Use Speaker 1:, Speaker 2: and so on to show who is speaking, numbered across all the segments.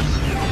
Speaker 1: Yes!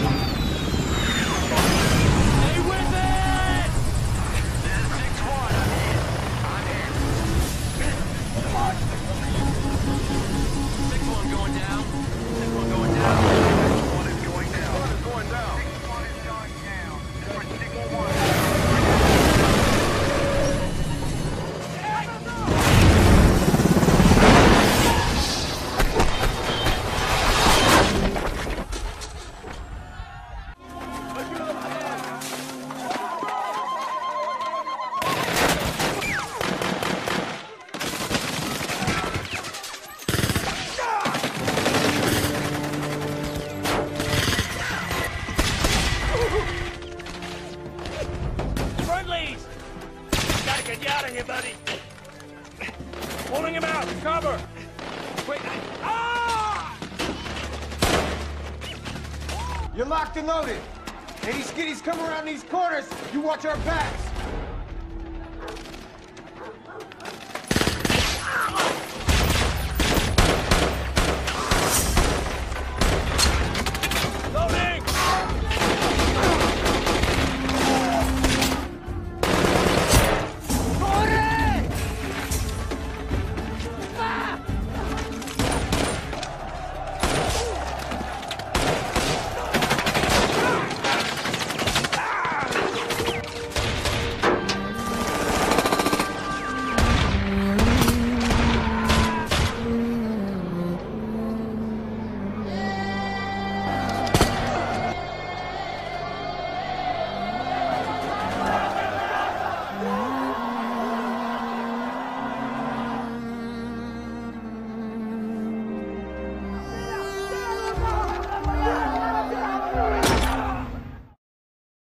Speaker 2: You're locked and loaded. Any skitties come around these corners, you watch our backs.